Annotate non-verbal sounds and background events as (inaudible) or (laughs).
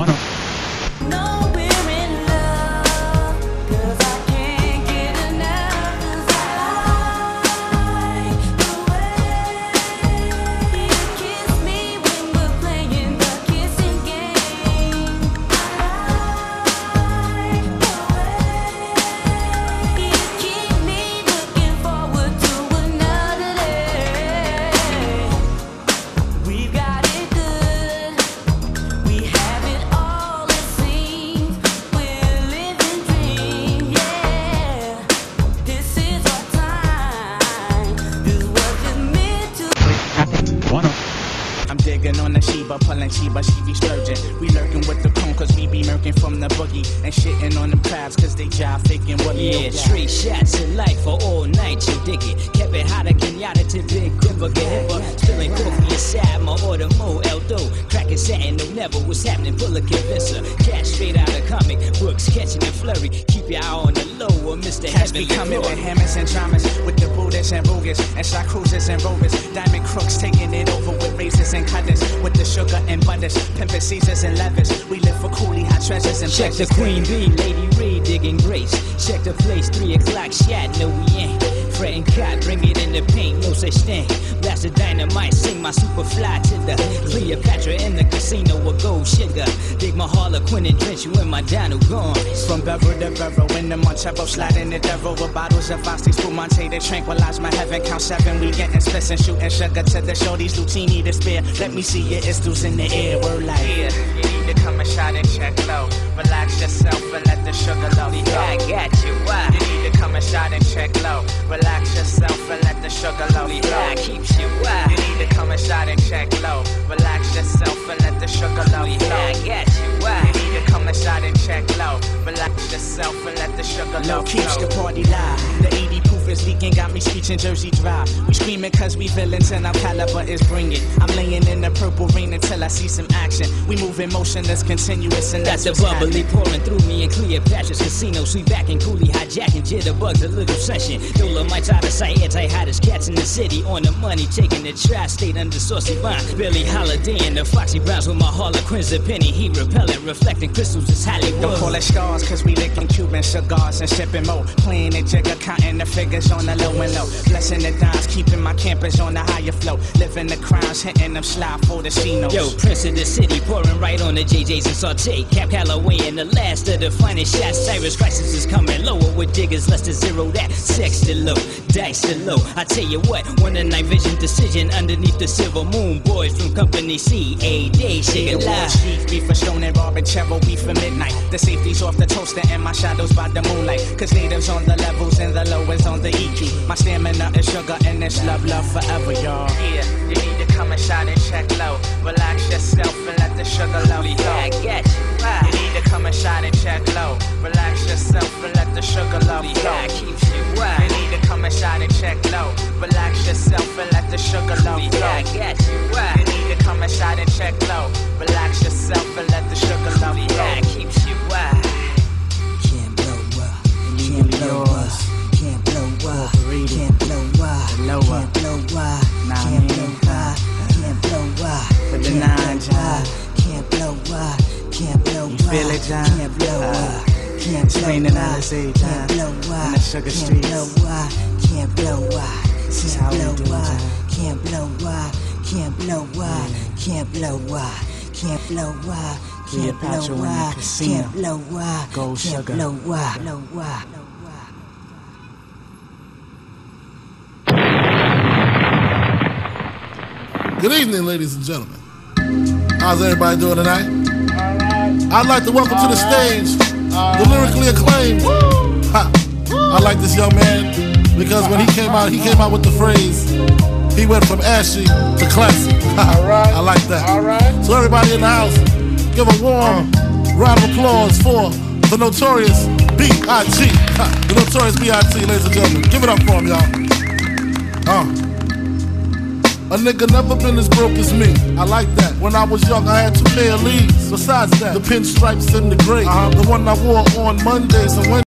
One. Pulling Sheba, she be splurging. We lurking with the cone, cause we be murking from the boogie. And shitting on them crabs, cause they jive faking what Yeah, straight shots of light for all night, you dig it. Kept it hotter, Kenyatta to Big Gripper, get hipper. Spilling coffee inside my order, Mo Eldo. Cracking satin, no never what's happening, full of convincer. Cash straight out of comic books, catching the flurry. Keep your eye on the low, or Mr. Cats be coming with hammers and dramas, with the Buddhists and Rugas, and shot cruisers and rovers. Diamond crooks taking it over with razors Caesars and levers. We live for coolie hot treasures and Check the. Queen Bee, Lady Reed digging grace. Check the place, 3 o'clock shot, no we ain't. Fretting cot, bring it in the paint, no such thing. Blast the dynamite, sing my super fly to the Cleopatra in the casino with gold sugar. My Harlequin drench you in my Donald gone. From Bevel to Bevel, in the Monchevo, sliding the devil with bottles of Asti Spumante to tranquilize my heaven. Count seven, we getting splits and shooting sugar to the shorties. Lucini to spare. Let me see your istus in the air. We're like, yeah, you need to come and shot and check low. Relax yourself and and let the sugar low keeps the party live. The 80 proof is leaking, got me screeching Jersey Drive. We screaming cause we villains and our caliber is bringing. I'm laying in the purple rain until I see some action. We move in motion that's continuous and Got that's the what's bubbly pouring through me in Cleopatra's casino. Sweet back and coolie hijacking jitterbug, the little session. Dolomite out of sight, anti hottest cats in the city. On the money, taking the tri state under saucy vine. Billie Holiday and the Foxy Browns with my Harlequins, a penny heat repellent, reflecting crystals is Hollywood. Don't call it scars, cause we licking Cuban cigars and sipping more. Playing the jigger, counting the figures on the low and low. Blessing the dimes, keeping my campers on the higher flow. Living the crowns, hitting them slide for the Cinos. Yo, Prince of the City, pouring right on the JJs and saute. Cab Calloway and the last of the finest shots. Cyrus Crisis is coming lower with diggers less than zero. That sex to low, dice to low. I tell you what, one a night vision decision underneath the silver moon. Boys from Company C, a day, shake it live. Beef for Stone and and Chevo beef for midnight. The safety's off the toaster and my shadows by the moonlight. Cause natives on the levels and the lowest on the EQ. My stamina is sugar and it's love, love forever, y'all. Yeah, you need to come and shine and check low. Relax yourself and let the sugar love Yeah. I got you. You need to come and shine and check low. Relax yourself You feel it, John? can't blow Uh, up, can't it's blow raining up, Alizé, John, can't blow up, in the sugar can't streets. blow up, can't blow up, This is can't how we blow do it, up, can't blow up, can't blow up, can't blow up, can't blow up, can't blow up, can't blow up, Gold can't sugar. blow up, blow up. Good evening, ladies and gentlemen. How's everybody doing tonight? I'd like to welcome to the stage the lyrically acclaimed. I like this young man because when he came out, he came out with the phrase, he went from ashy to classy. (laughs) I like that. All right. So everybody in the house, give a warm round of applause for the notorious B.I.G. The notorious B.I.G. Ladies and gentlemen, give it up for him, y'all. Uh. A nigga never been as broke as me. I like that. When I was young, I had two pair of leaves. Besides that, the pinstripes and the gray. Uh-huh. The one I wore on Mondays and Wednesdays.